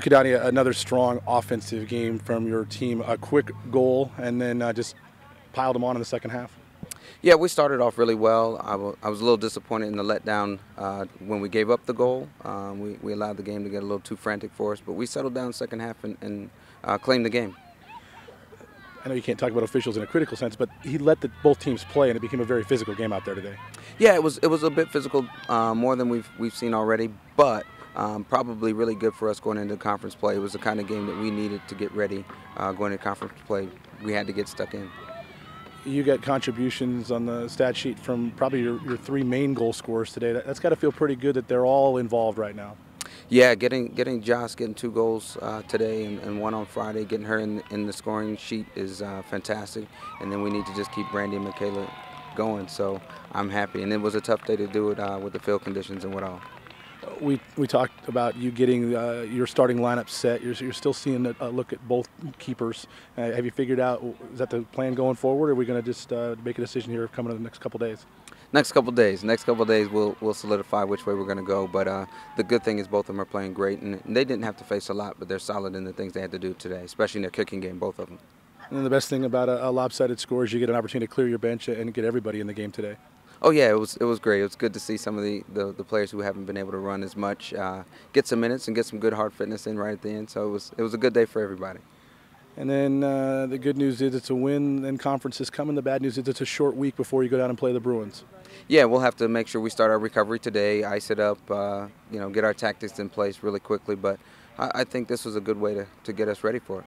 Keidane, another strong offensive game from your team. A quick goal and then uh, just piled them on in the second half. Yeah, we started off really well. I, I was a little disappointed in the letdown uh, when we gave up the goal. Um, we, we allowed the game to get a little too frantic for us, but we settled down second half and, and uh, claimed the game. I know you can't talk about officials in a critical sense, but he let the, both teams play, and it became a very physical game out there today. Yeah, it was it was a bit physical, uh, more than we've we've seen already, but um, probably really good for us going into conference play. It was the kind of game that we needed to get ready uh, going into conference play. We had to get stuck in. You got contributions on the stat sheet from probably your, your three main goal scorers today. That, has got to feel pretty good that they're all involved right now. Yeah, getting getting Joss getting two goals uh, today and, and, one on Friday, getting her in, in the scoring sheet is uh, fantastic. And then we need to just keep Brandy and Michaela going. So I'm happy. And it was a tough day to do it uh, with the field conditions and what all we we talked about you getting uh, your starting lineup set. You're, you're still seeing a, look at both keepers. Uh, have you figured out is that the plan going forward? Or are we going to just uh, make a decision here coming in the next couple days? Next couple days. Next couple days, we'll we'll solidify which way we're going to go. But uh, the good thing is both of them are playing great, and they didn't have to face a lot, but they're solid in the things they had to do today, especially in their kicking game. Both of them. And the best thing about a, a lopsided score is you get an opportunity to clear your bench and get everybody in the game today. Oh yeah, it was it was great. It was good to see some of the, the, the players who haven't been able to run as much uh, get some minutes and get some good hard fitness in right at the end. So it was it was a good day for everybody. And then uh, the good news is it's a win and conference is coming. The bad news is it's a short week before you go down and play the Bruins. Yeah, we'll have to make sure we start our recovery today, ice it up, uh, you know, get our tactics in place really quickly. But I, I think this was a good way to, to get us ready for it.